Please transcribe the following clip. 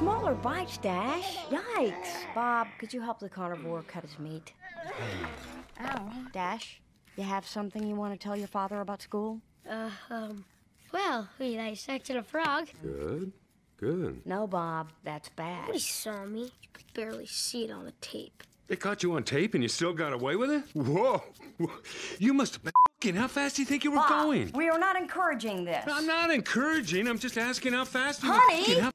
Smaller bites, Dash. Yikes. Bob, could you help the carnivore cut his meat? Ow. Dash, you have something you want to tell your father about school? Uh, um, well, we dissected a frog. Good. Good. No, Bob, that's bad. He saw me. You could barely see it on the tape. They caught you on tape and you still got away with it? Whoa. You must have been fucking. How fast do you think you were Bob, going? we are not encouraging this. I'm not encouraging. I'm just asking how fast you were Honey!